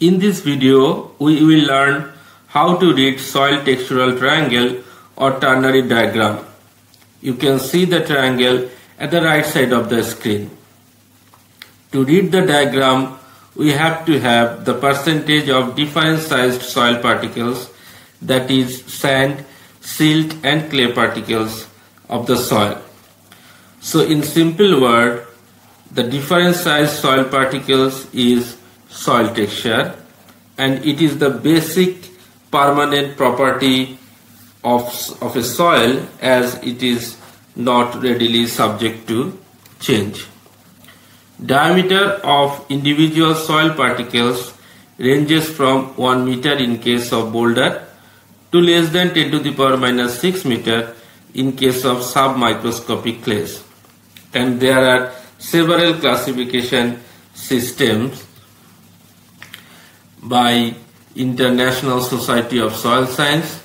In this video, we will learn how to read soil textural triangle or ternary diagram. You can see the triangle at the right side of the screen. To read the diagram, we have to have the percentage of different sized soil particles that is sand, silt and clay particles of the soil. So in simple word, the different sized soil particles is soil texture and it is the basic permanent property of, of a soil as it is not readily subject to change. Diameter of individual soil particles ranges from 1 meter in case of boulder to less than 10 to the power minus 6 meter in case of submicroscopic clays. And there are several classification systems by International Society of Soil Science,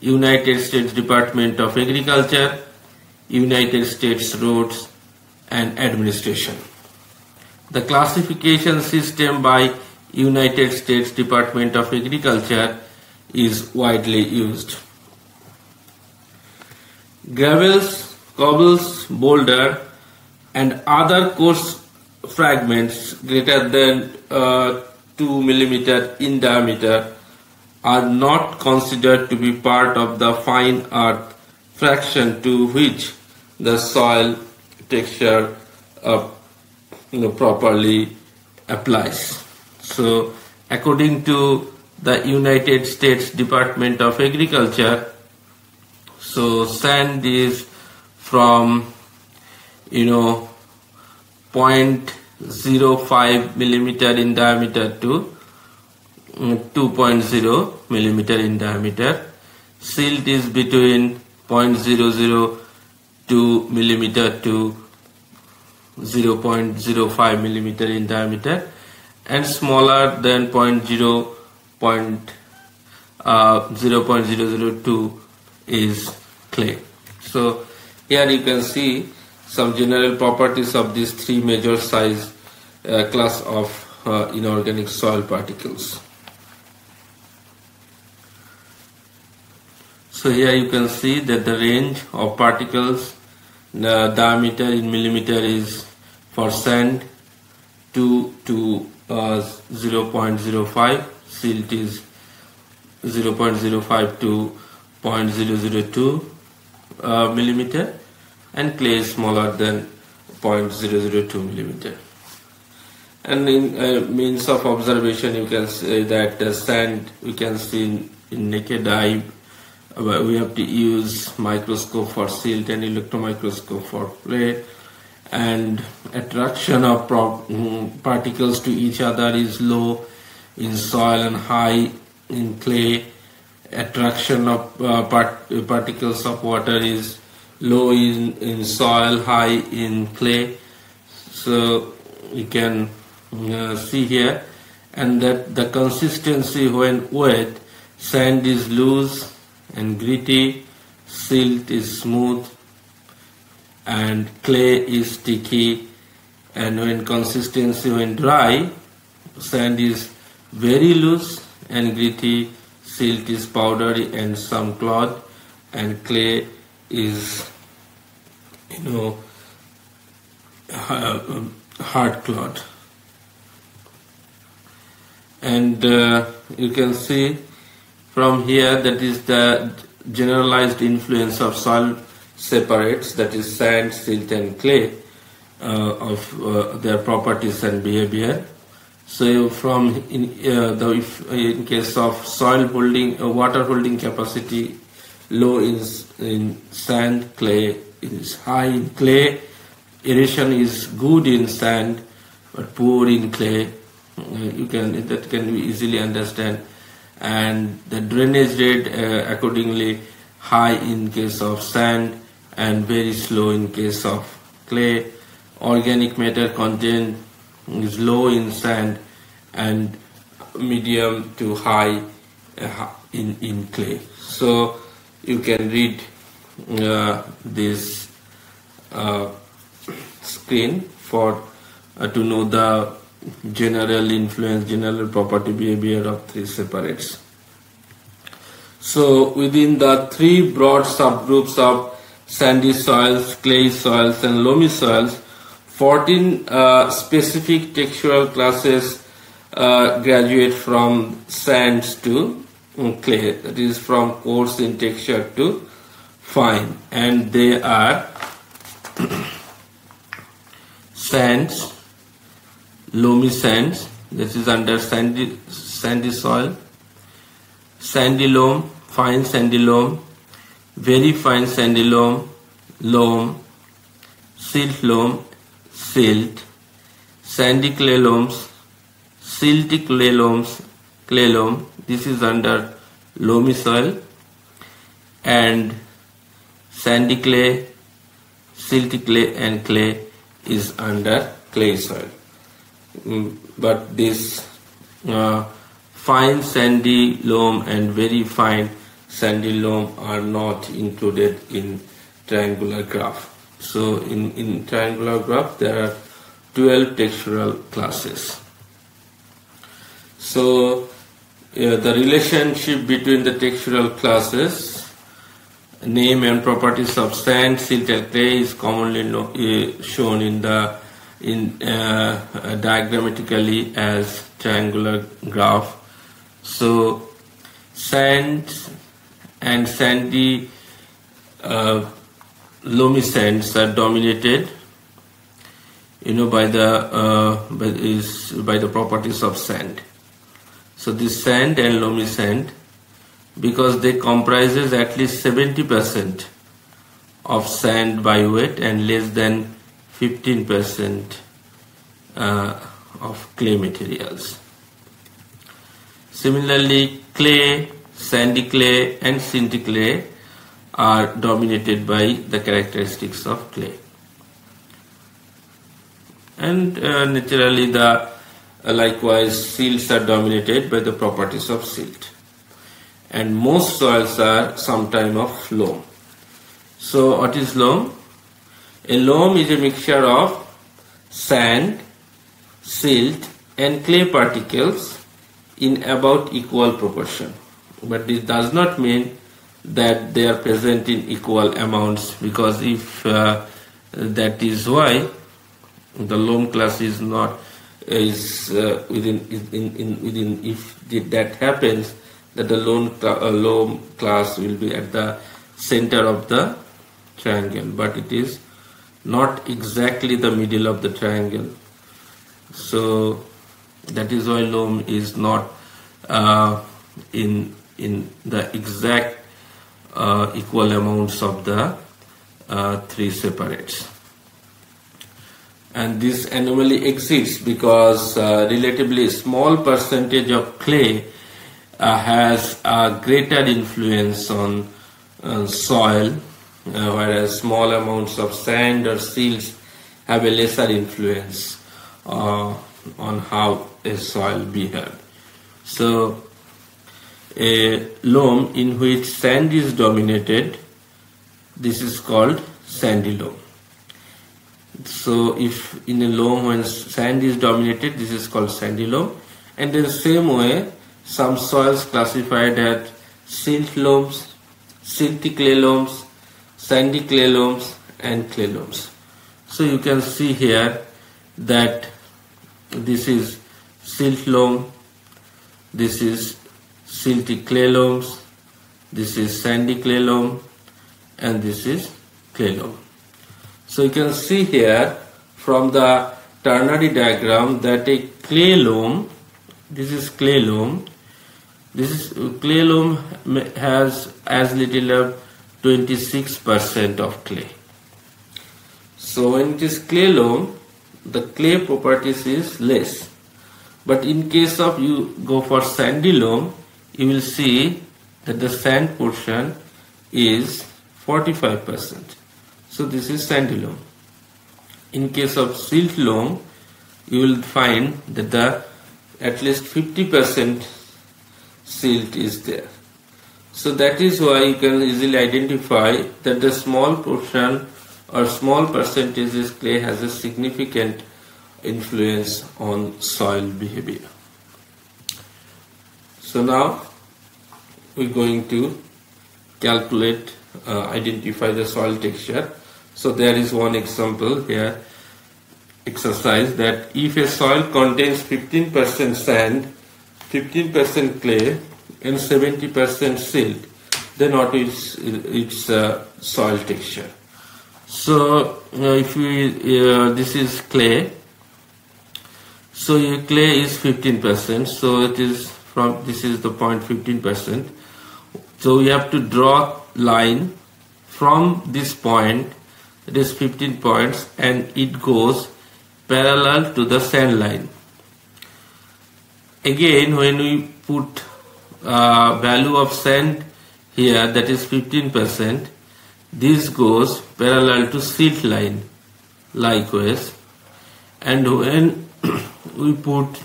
United States Department of Agriculture, United States Roads and Administration. The classification system by United States Department of Agriculture is widely used. Gravels, cobbles, boulder and other coarse fragments greater than uh, 2 millimeter in diameter are not considered to be part of the fine earth fraction to which the soil texture uh, you know, properly applies. So according to the United States Department of Agriculture, so sand is from you know 0.05 millimeter in diameter to mm, 2.0 millimeter in diameter. Silt is between 0.002 millimeter to 0.05 millimeter in diameter and smaller than 0.0 point, uh, 0.002 is clay. So here you can see some general properties of these three major size uh, class of uh, inorganic soil particles. So here you can see that the range of particles the diameter in millimeter is for sand 2 to uh, 0.05 silt is 0.05 to 0.002 uh, millimeter and clay is smaller than 0.002 millimeter. And in uh, means of observation you can say that the sand we can see in, in naked eye uh, we have to use microscope for silt and electron microscope for clay. And attraction of mm, particles to each other is low in soil and high in clay. Attraction of uh, part particles of water is low in, in soil high in clay. So you can uh, see here. And that the consistency when wet sand is loose and gritty, silt is smooth, and clay is sticky, and when consistency when dry, sand is very loose and gritty, silt is powdery and some cloth, and clay is, you know, hard clot. And uh, you can see from here that is the generalized influence of soil separates that is sand, silt and clay uh, of uh, their properties and behavior. So from in, uh, the if, in case of soil holding uh, water holding capacity low in, in sand, clay is high in clay, Erosion is good in sand but poor in clay. Uh, you can that can be easily understand. And the drainage rate uh, accordingly high in case of sand and very slow in case of clay. Organic matter content is low in sand and medium to high uh, in, in clay. So you can read uh, this uh, screen for uh, to know the general influence, general property behavior of three separates. So within the three broad subgroups of sandy soils, clay soils and loamy soils, 14 uh, specific textural classes uh, graduate from sands to clay, that is from coarse in texture to fine, and they are sands, loamy sands, this is under sandy, sandy soil, sandy loam, fine sandy loam, very fine sandy loam, loam, silt loam, silt, sandy clay loams, silty clay loams, clay loam, this is under loamy soil, and sandy clay, silty clay and clay is under clay soil. Mm, but this uh, fine sandy loam and very fine sandy loam are not included in triangular graph. So in, in triangular graph there are 12 textural classes. So uh, the relationship between the textural classes name and properties of sand, silt and clay is commonly no, uh, shown in the in uh, diagrammatically as triangular graph. So sand and sandy uh, loamy sands are dominated you know by the uh, by, is by the properties of sand so this sand and loamy sand because they comprises at least 70% of sand by weight and less than 15% uh, of clay materials. Similarly, clay, sandy clay and silty clay are dominated by the characteristics of clay. And uh, naturally the likewise silts are dominated by the properties of silt and most soils are some type of loam. So what is loam? A loam is a mixture of sand, silt and clay particles in about equal proportion. But this does not mean that they are present in equal amounts because if uh, that is why the loam class is not is uh, within in, in, within if that happens that the loam, uh, loam class will be at the center of the triangle. But it is not exactly the middle of the triangle. So that is why loam is not uh, in in the exact uh, equal amounts of the uh, three separates and this anomaly exists because uh, relatively small percentage of clay uh, has a greater influence on soil, uh, whereas small amounts of sand or silts have a lesser influence uh, on how a soil behaves. So, a loam in which sand is dominated, this is called sandy loam. So, if in a loam when sand is dominated, this is called sandy loam. And in the same way, some soils classified as silt loams, silty clay loams, sandy clay loams and clay loams. So you can see here that this is silt loam, this is silty clay loams, this is sandy clay loam and this is clay loam. So you can see here from the ternary diagram that a clay loam, this is clay loam this is clay loam has as little as 26% of clay. So when it is clay loam, the clay properties is less. But in case of you go for sandy loam, you will see that the sand portion is 45%. So this is loam. In case of silt loam, you will find that the at least 50% silt is there. So that is why you can easily identify that the small portion or small percentage percentages clay has a significant influence on soil behavior. So now we're going to calculate, uh, identify the soil texture. So there is one example here exercise that if a soil contains 15% sand, 15% clay and 70% silt, then what is its uh, soil texture? So uh, if we, uh, this is clay, so your clay is 15%, so it is from, this is the point 15%. So we have to draw line from this point, it is 15 points and it goes parallel to the sand line. Again when we put uh, value of sand here that is 15% this goes parallel to silt line likewise and when we put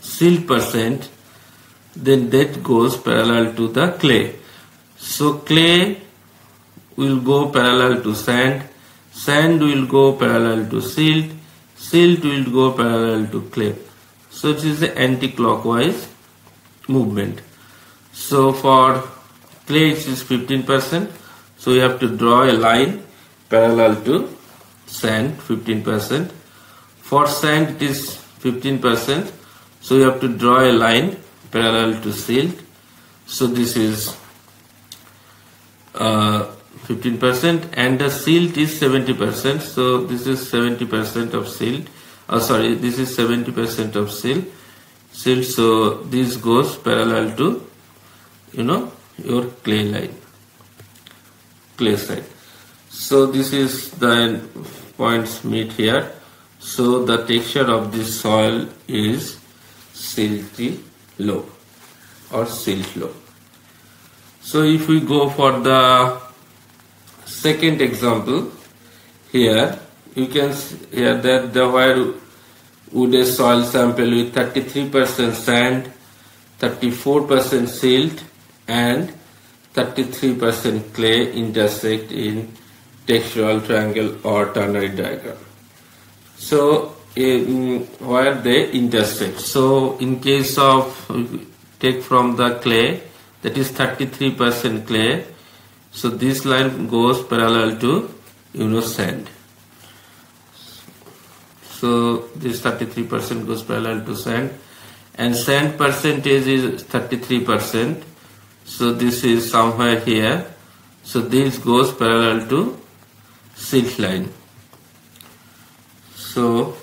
silt percent then that goes parallel to the clay so clay will go parallel to sand sand will go parallel to silt. Silt will go parallel to clay so this is the anti-clockwise movement. So for clay it is 15% so you have to draw a line parallel to sand 15% for sand it is 15% so you have to draw a line parallel to silt. So this is uh, 15% and the silt is 70% so this is 70% of silt. Oh sorry this is 70% of silt. Silt so this goes parallel to you know your clay line clay side. So this is the points meet here. So the texture of this soil is silty low or silt low. So if we go for the second example here you can see here that the where wood a soil sample with 33% sand 34% silt and 33% clay intersect in textural triangle or ternary diagram. So in mm, where they intersect. So in case of take from the clay that is 33% clay so this line goes parallel to sand. So this 33% goes parallel to sand. And sand percentage is 33% so this is somewhere here. So this goes parallel to silt line. So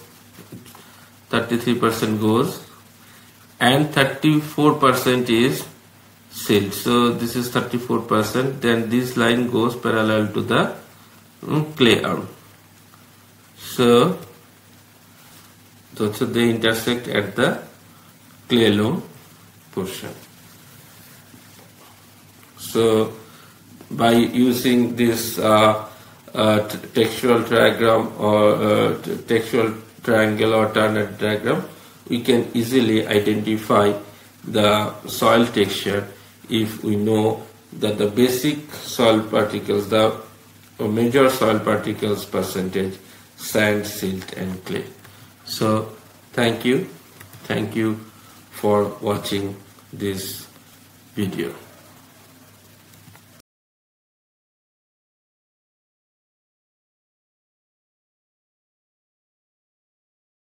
33% goes. And 34% is so this is 34% then this line goes parallel to the clay arm. So so they intersect at the clay loam portion. So by using this uh, uh, textual diagram or uh, textual triangle or ternary diagram, we can easily identify the soil texture if we know that the basic soil particles, the major soil particles percentage, sand, silt and clay. So thank you. Thank you for watching this video.